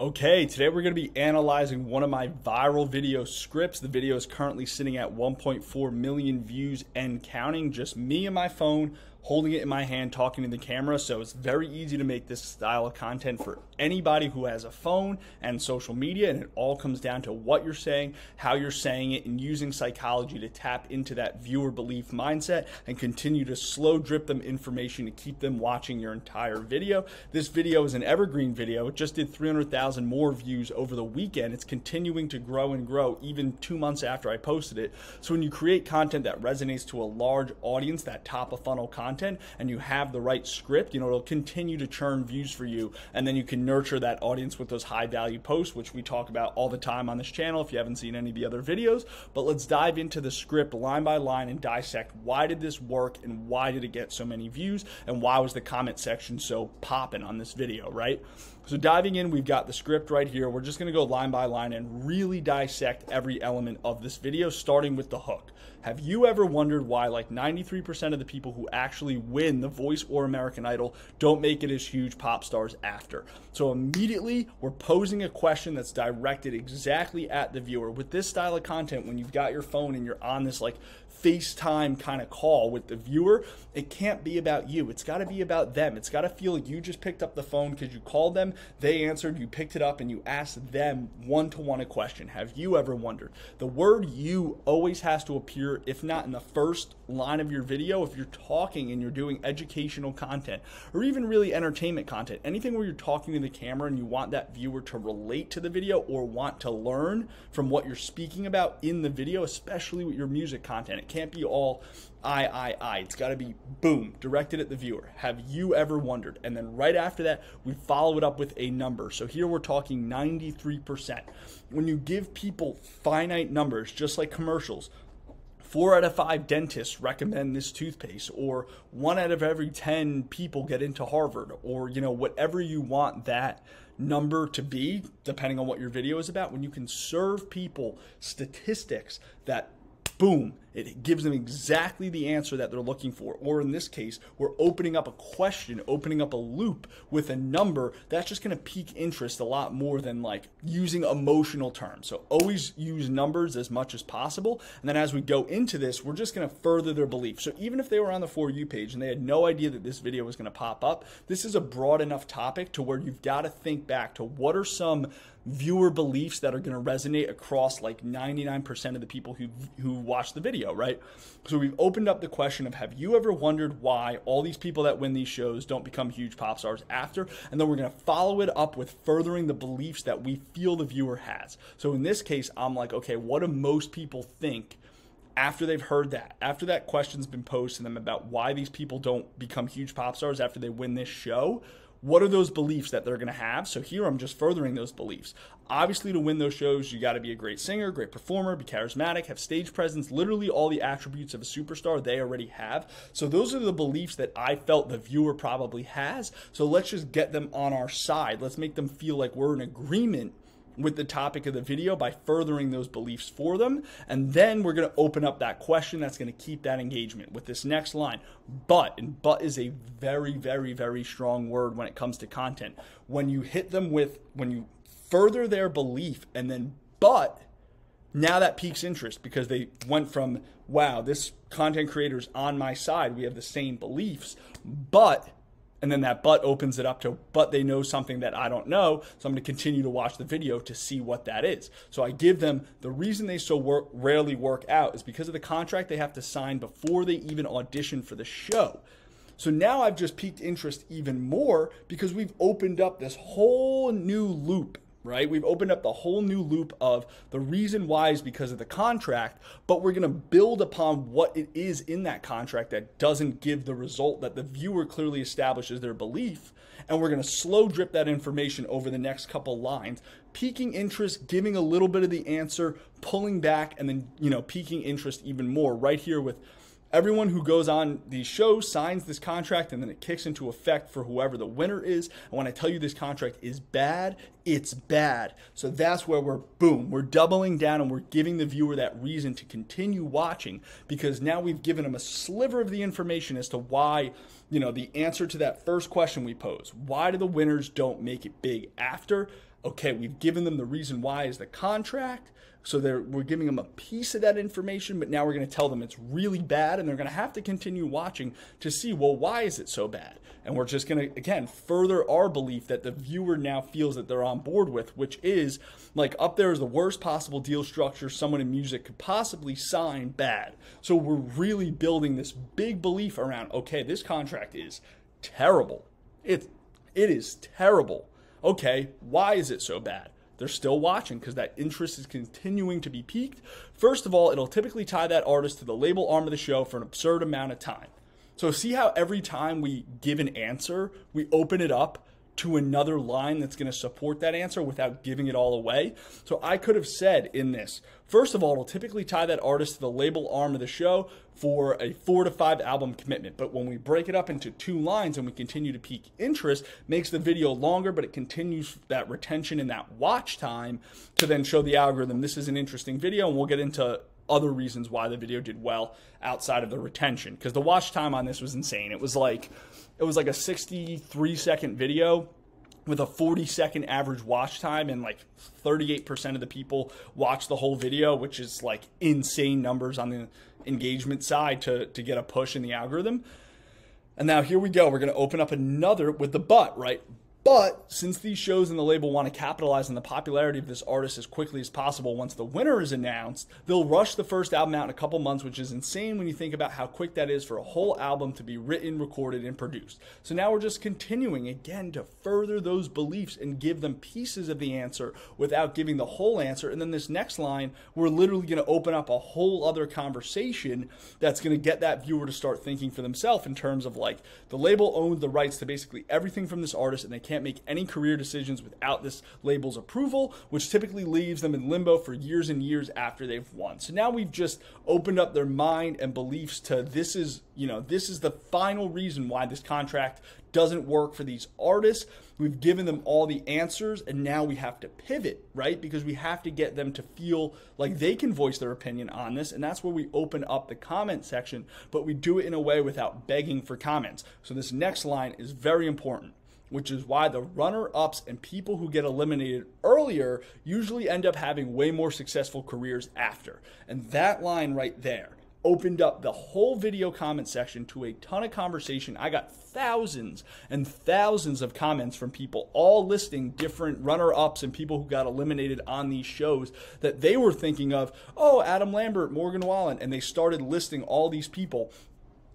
Okay, today we're going to be analyzing one of my viral video scripts. The video is currently sitting at 1.4 million views and counting. Just me and my phone holding it in my hand, talking to the camera. So it's very easy to make this style of content for anybody who has a phone and social media. And it all comes down to what you're saying, how you're saying it, and using psychology to tap into that viewer belief mindset and continue to slow drip them information to keep them watching your entire video. This video is an evergreen video. It just did 300,000 more views over the weekend. It's continuing to grow and grow even two months after I posted it. So when you create content that resonates to a large audience, that top of funnel content, content and you have the right script, you know, it'll continue to churn views for you. And then you can nurture that audience with those high value posts, which we talk about all the time on this channel if you haven't seen any of the other videos. But let's dive into the script line by line and dissect why did this work and why did it get so many views and why was the comment section so popping on this video, right? So diving in, we've got the script right here. We're just gonna go line by line and really dissect every element of this video, starting with the hook. Have you ever wondered why like 93% of the people who actually win The Voice or American Idol don't make it as huge pop stars after? So immediately we're posing a question that's directed exactly at the viewer. With this style of content, when you've got your phone and you're on this like FaceTime kind of call with the viewer, it can't be about you. It's got to be about them. It's got to feel like you just picked up the phone because you called them, they answered, you picked it up, and you asked them one to one a question. Have you ever wondered? The word you always has to appear, if not in the first line of your video, if you're talking and you're doing educational content or even really entertainment content, anything where you're talking to the camera and you want that viewer to relate to the video or want to learn from what you're speaking about in the video, especially with your music content. It can't be all I, I, I. It's got to be boom, directed at the viewer. Have you ever wondered? And then right after that, we follow it up with a number. So here we're talking 93%. When you give people finite numbers, just like commercials, four out of five dentists recommend this toothpaste or one out of every 10 people get into harvard or you know whatever you want that number to be depending on what your video is about when you can serve people statistics that boom, it gives them exactly the answer that they're looking for. Or in this case, we're opening up a question, opening up a loop with a number that's just going to pique interest a lot more than like using emotional terms. So always use numbers as much as possible. And then as we go into this, we're just going to further their belief. So even if they were on the For You page and they had no idea that this video was going to pop up, this is a broad enough topic to where you've got to think back to what are some viewer beliefs that are going to resonate across like 99% of the people who who watch the video, right? So we've opened up the question of have you ever wondered why all these people that win these shows don't become huge pop stars after? And then we're going to follow it up with furthering the beliefs that we feel the viewer has. So in this case, I'm like, okay, what do most people think? after they've heard that, after that question's been posed to them about why these people don't become huge pop stars after they win this show, what are those beliefs that they're going to have? So here I'm just furthering those beliefs. Obviously, to win those shows, you got to be a great singer, great performer, be charismatic, have stage presence, literally all the attributes of a superstar they already have. So those are the beliefs that I felt the viewer probably has. So let's just get them on our side. Let's make them feel like we're in agreement with the topic of the video by furthering those beliefs for them. And then we're going to open up that question that's going to keep that engagement with this next line. But, and but is a very, very, very strong word when it comes to content. When you hit them with, when you further their belief and then but, now that piques interest because they went from, wow, this content creator's on my side. We have the same beliefs, but and then that but opens it up to but they know something that I don't know so I'm going to continue to watch the video to see what that is. So I give them the reason they so work, rarely work out is because of the contract they have to sign before they even audition for the show. So now I've just piqued interest even more because we've opened up this whole new loop right? We've opened up the whole new loop of the reason why is because of the contract, but we're going to build upon what it is in that contract that doesn't give the result that the viewer clearly establishes their belief. And we're going to slow drip that information over the next couple lines, piquing interest, giving a little bit of the answer, pulling back, and then, you know, piquing interest even more right here with Everyone who goes on these shows signs this contract and then it kicks into effect for whoever the winner is. And when I tell you this contract is bad, it's bad. So that's where we're boom, we're doubling down and we're giving the viewer that reason to continue watching because now we've given them a sliver of the information as to why, you know, the answer to that first question we pose. Why do the winners don't make it big after? Okay, we've given them the reason why is the contract. So we're giving them a piece of that information, but now we're going to tell them it's really bad, and they're going to have to continue watching to see, well, why is it so bad? And we're just going to, again, further our belief that the viewer now feels that they're on board with, which is like up there is the worst possible deal structure someone in music could possibly sign bad. So we're really building this big belief around, okay, this contract is terrible. It, it is terrible. Okay, why is it so bad? they're still watching because that interest is continuing to be piqued. First of all, it'll typically tie that artist to the label arm of the show for an absurd amount of time. So, see how every time we give an answer, we open it up to another line that's going to support that answer without giving it all away. So I could have said in this, first of all, it'll typically tie that artist to the label arm of the show for a four to five album commitment. But when we break it up into two lines and we continue to pique interest, makes the video longer, but it continues that retention and that watch time to then show the algorithm this is an interesting video, and we'll get into other reasons why the video did well outside of the retention because the watch time on this was insane. It was like it was like a 63 second video with a 40 second average watch time and like 38% of the people watch the whole video which is like insane numbers on the engagement side to to get a push in the algorithm. And now here we go. We're going to open up another with the but right but since these shows and the label want to capitalize on the popularity of this artist as quickly as possible once the winner is announced, they'll rush the first album out in a couple months, which is insane when you think about how quick that is for a whole album to be written, recorded, and produced. So now we're just continuing again to further those beliefs and give them pieces of the answer without giving the whole answer. And then this next line, we're literally going to open up a whole other conversation that's going to get that viewer to start thinking for themselves in terms of like the label owns the rights to basically everything from this artist and they can't can't make any career decisions without this label's approval, which typically leaves them in limbo for years and years after they've won. So now we've just opened up their mind and beliefs to this is, you know, this is the final reason why this contract doesn't work for these artists. We've given them all the answers, and now we have to pivot, right? Because we have to get them to feel like they can voice their opinion on this, and that's where we open up the comment section, but we do it in a way without begging for comments. So, this next line is very important which is why the runner ups and people who get eliminated earlier usually end up having way more successful careers after. And that line right there opened up the whole video comment section to a ton of conversation. I got thousands and thousands of comments from people all listing different runner ups and people who got eliminated on these shows that they were thinking of, oh, Adam Lambert, Morgan Wallen. And they started listing all these people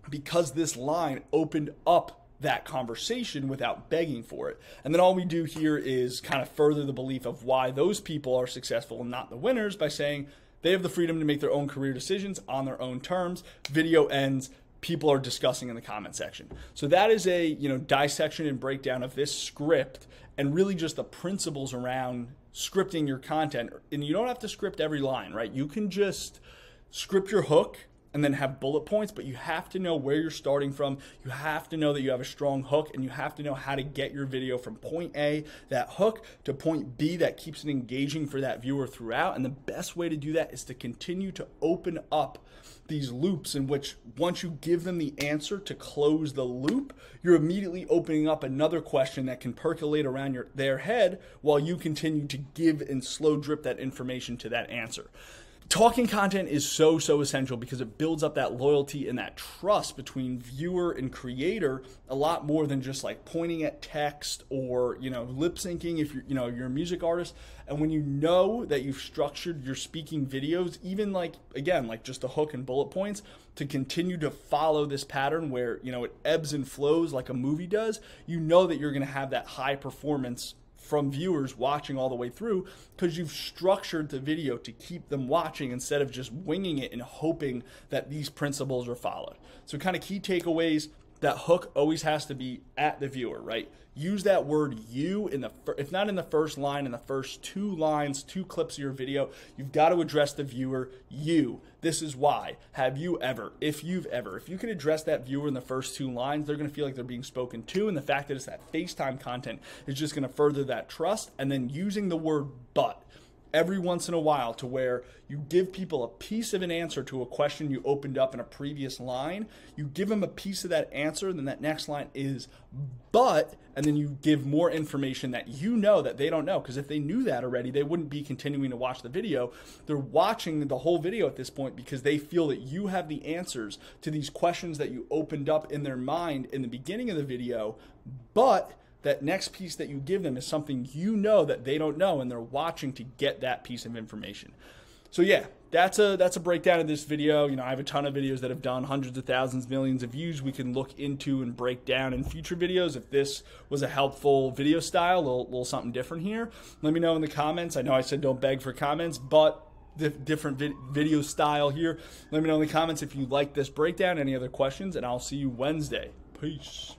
because this line opened up that conversation without begging for it. And then all we do here is kind of further the belief of why those people are successful and not the winners by saying they have the freedom to make their own career decisions on their own terms. Video ends. People are discussing in the comment section. So that is a you know dissection and breakdown of this script and really just the principles around scripting your content. And you don't have to script every line, right? You can just script your hook and then have bullet points, but you have to know where you're starting from. You have to know that you have a strong hook and you have to know how to get your video from point A, that hook, to point B that keeps it engaging for that viewer throughout. And the best way to do that is to continue to open up these loops in which once you give them the answer to close the loop, you're immediately opening up another question that can percolate around your their head while you continue to give and slow drip that information to that answer talking content is so so essential because it builds up that loyalty and that trust between viewer and creator a lot more than just like pointing at text or you know lip syncing if you're you know you're a music artist. And when you know that you've structured your speaking videos even like again like just a hook and bullet points to continue to follow this pattern where you know it ebbs and flows like a movie does you know that you're going to have that high performance from viewers watching all the way through because you've structured the video to keep them watching instead of just winging it and hoping that these principles are followed. So, kind of key takeaways that hook always has to be at the viewer, right? Use that word you in the if not in the first line in the first two lines, two clips of your video, you've got to address the viewer you. This is why. Have you ever, if you've ever, if you can address that viewer in the first two lines, they're going to feel like they're being spoken to and the fact that it's that FaceTime content is just going to further that trust and then using the word but every once in a while to where you give people a piece of an answer to a question you opened up in a previous line. You give them a piece of that answer, then that next line is but, and then you give more information that you know that they don't know. Because if they knew that already, they wouldn't be continuing to watch the video. They're watching the whole video at this point because they feel that you have the answers to these questions that you opened up in their mind in the beginning of the video, but that next piece that you give them is something you know that they don't know and they're watching to get that piece of information. So yeah, that's a that's a breakdown of this video. You know, I have a ton of videos that have done hundreds of thousands, millions of views. We can look into and break down in future videos. If this was a helpful video style, a little, little something different here, let me know in the comments. I know I said don't beg for comments, but the different video style here. Let me know in the comments if you like this breakdown, any other questions, and I'll see you Wednesday. Peace.